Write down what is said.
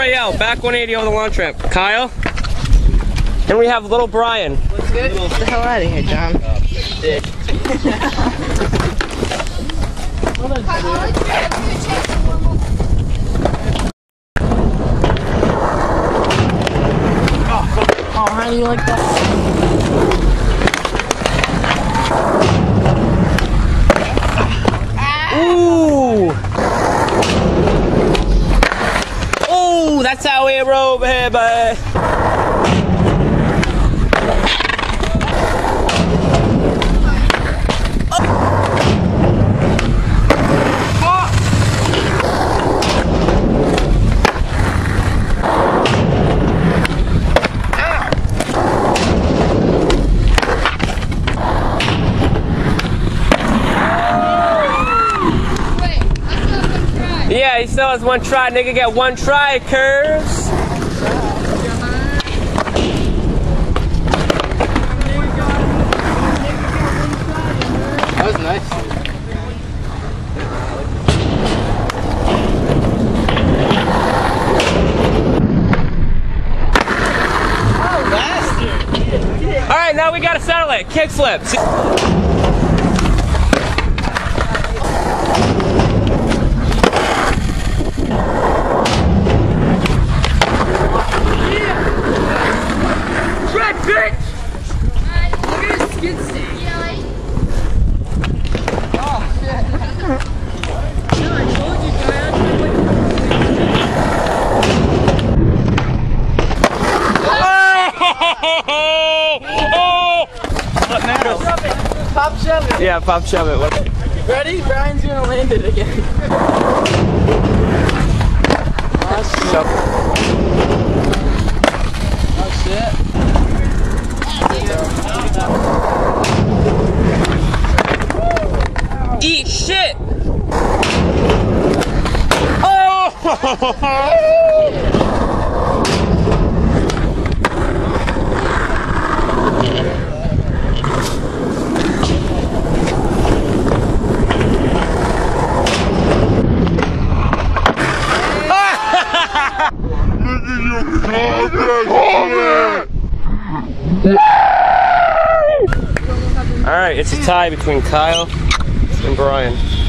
Rael, back 180 on the launch ramp. Kyle. And we have little Brian. Get the hell out of here, John. Oh, how do you like that? That's how we roll, baby. Yeah, he still has one try. Nigga got one try, curves. That was nice. All right, now we gotta settle it. Kick Oh, flip. Oh, See- Pop shove it. Yeah, pop shove it. Ready? Brian's gonna land it again. Shove. Oh shit. Eat shit. Oh! All right, it's a tie between Kyle and Brian.